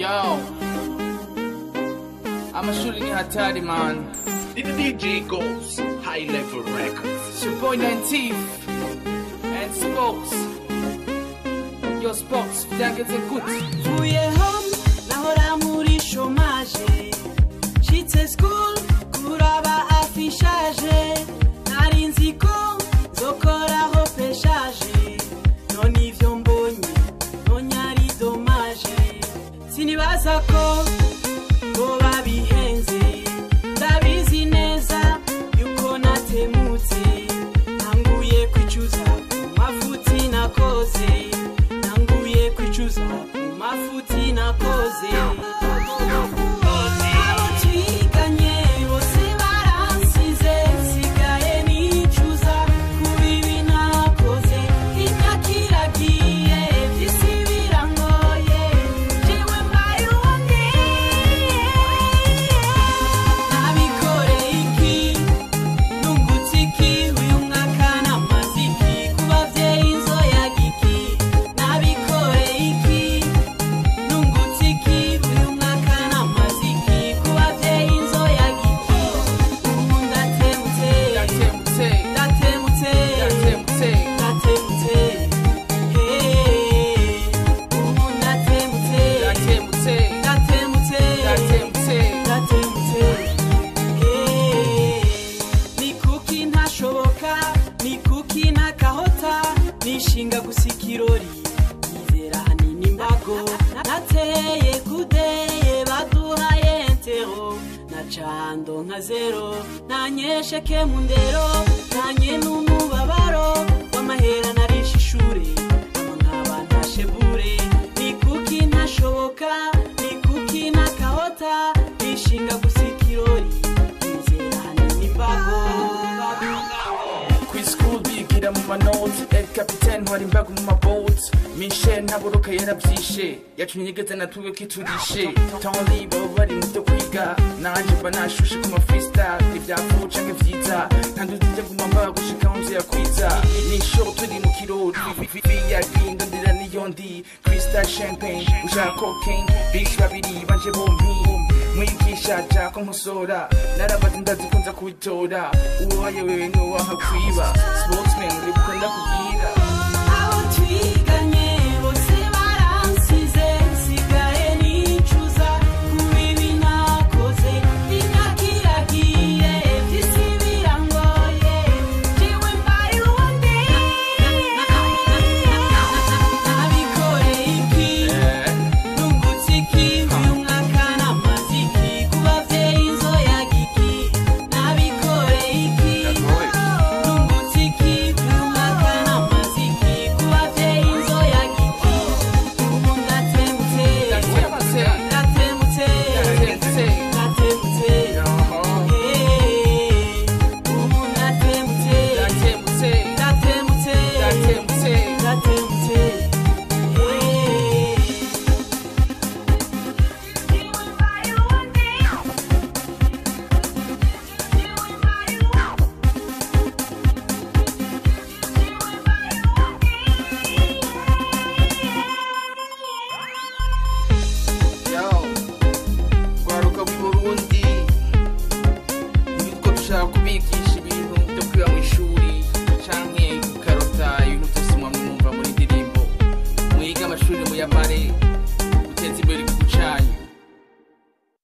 Yo, I'm a ni hatari man. The DJ goes high level records. It's your boy Nantif and Spokes. Yo Spokes, byageze gute? mvuye home sinibaza ko ngo babihenze ndabizi neza yuko natemutse. Nanguye kwicuza ku mafuti nakoze. Nanguye kwicuza ku mafuti nakoze. Nishinga gusa ikirori. Nizera hanini imbago. Nateye kudeye baduhaye entero na cando nka zero. Nanyesheke mu ndero. Nanye n'umubabaro. W'amahera narishe ishure. Ama nkaba ntashebure ni kuki ntashoboka ni kuki ntakahota nishinga gusa tubigira mu manoti. El capitaine ntwara imbago mu maboti. Mishe ntaboroka yarabyishe. Yatumye igeze natuwe ko iturishe toni baba bari mu byo kwiga. Nanjye mba nashushe ku mafisita ibyavuye canke vyiza. Ntanduze ibyo guma mbaba gushika mu vyo yakwiza nisho turi mu kirori. Viyagindo ndira niyo ndi. Crystal champagne ushaka cocaine. Bishi babiri banje bombi. mwigisha nkusora narabaze ndazikunza kubitora Uwa yewe no wa uwahakwiba sportsman.